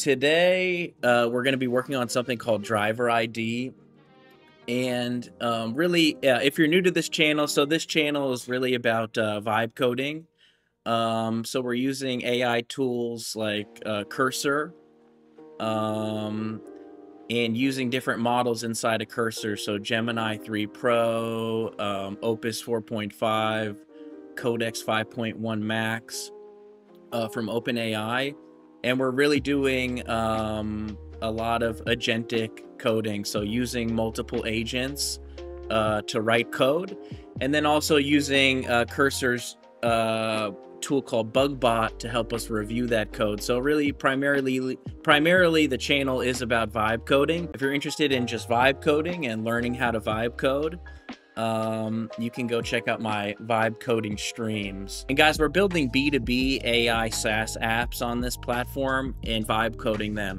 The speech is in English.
today uh, we're going to be working on something called driver ID. And um, really, uh, if you're new to this channel, so this channel is really about uh, vibe coding. Um, so we're using AI tools like uh, Cursor um, and using different models inside of Cursor. So Gemini 3 Pro, um, Opus 4.5, Codex 5.1 Max uh, from OpenAI and we're really doing um, a lot of agentic coding. So using multiple agents uh, to write code and then also using uh, cursor's uh, tool called bugbot to help us review that code. So really primarily primarily the channel is about vibe coding. If you're interested in just vibe coding and learning how to vibe code um, you can go check out my vibe coding streams. And guys, we're building B2B AI SaaS apps on this platform and vibe coding them.